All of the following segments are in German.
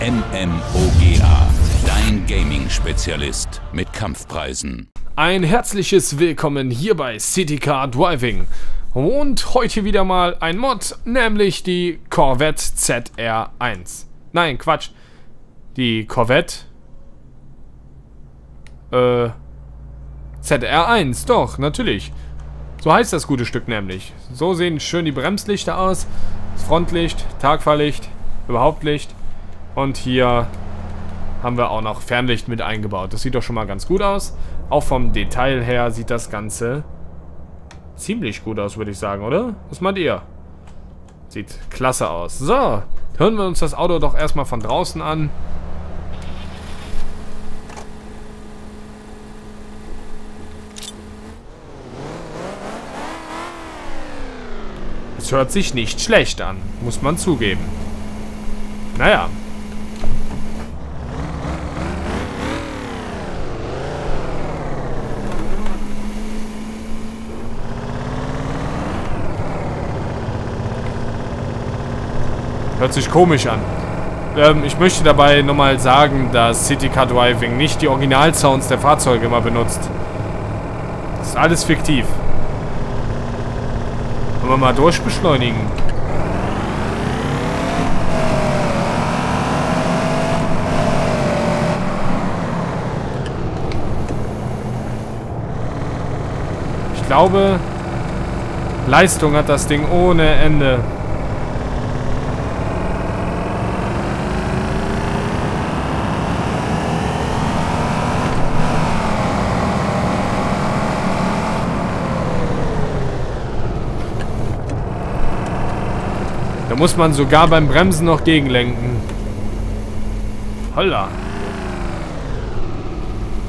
MMOGA, dein Gaming-Spezialist mit Kampfpreisen. Ein herzliches Willkommen hier bei City Car Driving. Und heute wieder mal ein Mod, nämlich die Corvette ZR1. Nein, Quatsch. Die Corvette äh ZR1, doch, natürlich. So heißt das gute Stück nämlich. So sehen schön die Bremslichter aus. Das Frontlicht, Tagfahrlicht, Überhauptlicht. Und hier haben wir auch noch Fernlicht mit eingebaut. Das sieht doch schon mal ganz gut aus. Auch vom Detail her sieht das Ganze ziemlich gut aus, würde ich sagen, oder? Was meint ihr? Sieht klasse aus. So, hören wir uns das Auto doch erstmal von draußen an. Es hört sich nicht schlecht an, muss man zugeben. Naja. Hört sich komisch an. Ähm, ich möchte dabei nochmal sagen, dass City Car Driving nicht die Original-Sounds der Fahrzeuge immer benutzt. Das ist alles fiktiv. Wollen wir mal durchbeschleunigen? Ich glaube, Leistung hat das Ding ohne Ende. Da muss man sogar beim Bremsen noch gegenlenken. Holla.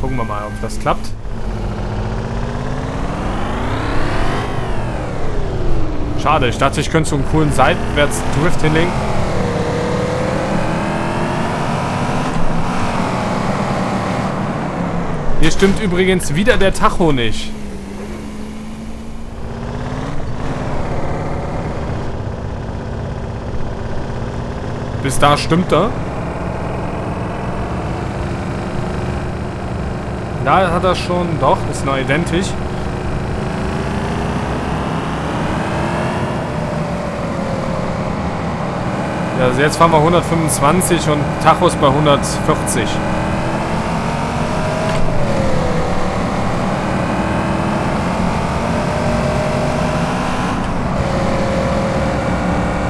Gucken wir mal, ob das klappt. Schade, ich dachte, ich könnte so einen coolen Seitwärts-Drift hinlegen. Hier stimmt übrigens wieder der Tacho nicht. Bis da stimmt er. Da hat er schon, doch, ist noch identisch. Ja, also jetzt fahren wir 125 und Tachos bei 140.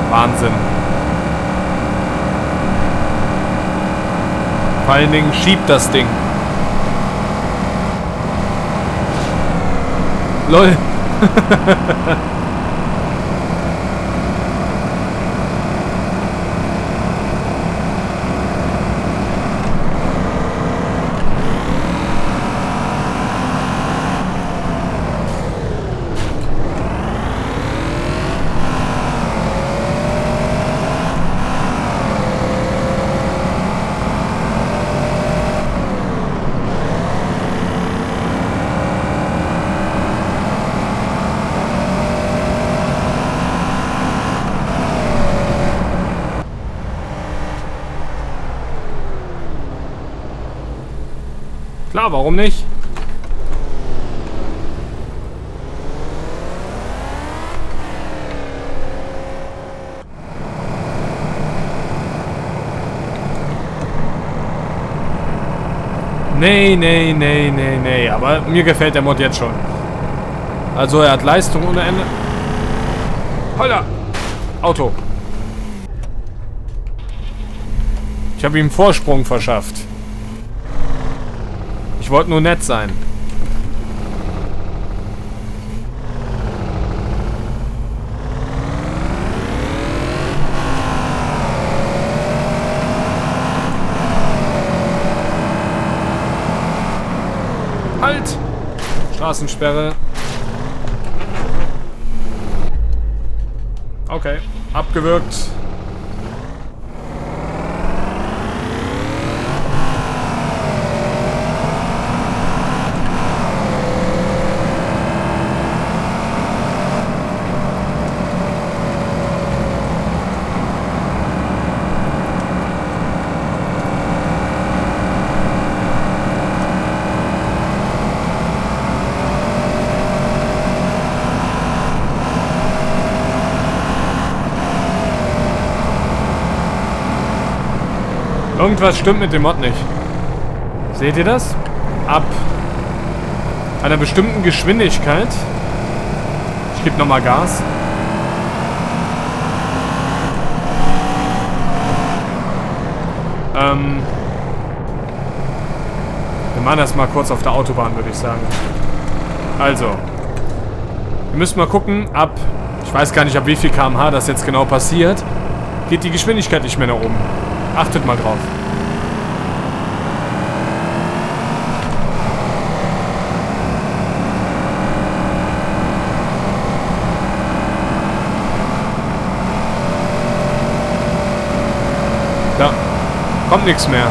Wahnsinn. Vor allen Dingen schiebt das Ding. LOL. Klar, warum nicht? Nee, nee, nee, nee, nee. Aber mir gefällt der Mod jetzt schon. Also er hat Leistung ohne Ende. Holla! Auto. Ich habe ihm Vorsprung verschafft. Wollte nur nett sein. Halt! Straßensperre. Okay, abgewürgt. Irgendwas stimmt mit dem Mod nicht. Seht ihr das? Ab einer bestimmten Geschwindigkeit. Ich gebe nochmal Gas. Ähm, wir machen das mal kurz auf der Autobahn, würde ich sagen. Also. Wir müssen mal gucken, ab... Ich weiß gar nicht, ab wie viel kmh das jetzt genau passiert. Geht die Geschwindigkeit nicht mehr nach oben. Achtet mal drauf. Da kommt nichts mehr.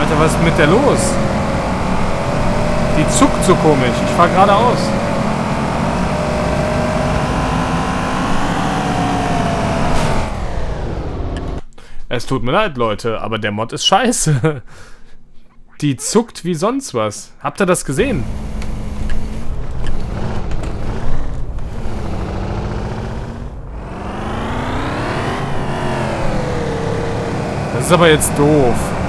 Alter, was mit der los? Die zuckt so komisch. Ich fahr geradeaus. Es tut mir leid, Leute, aber der Mod ist scheiße. Die zuckt wie sonst was. Habt ihr das gesehen? Das ist aber jetzt doof.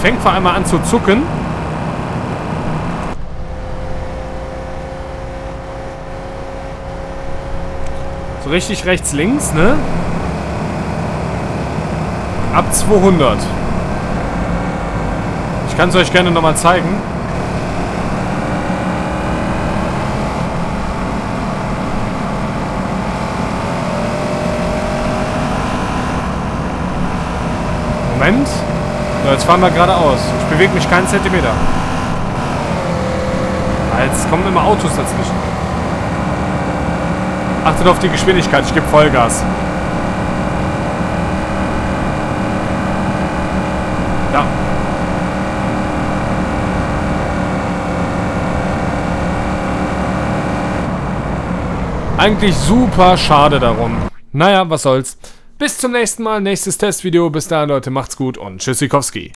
Fängt vor einmal an zu zucken. So richtig rechts, links, ne? Ab 200. Ich kann es euch gerne nochmal zeigen. Moment. So, jetzt fahren wir geradeaus. Ich bewege mich keinen Zentimeter. Jetzt kommen immer Autos dazwischen. Achtet auf die Geschwindigkeit, ich gebe Vollgas. Ja. Eigentlich super schade darum. Naja, was soll's. Bis zum nächsten Mal, nächstes Testvideo. Bis dahin, Leute, macht's gut und tschüssikowski.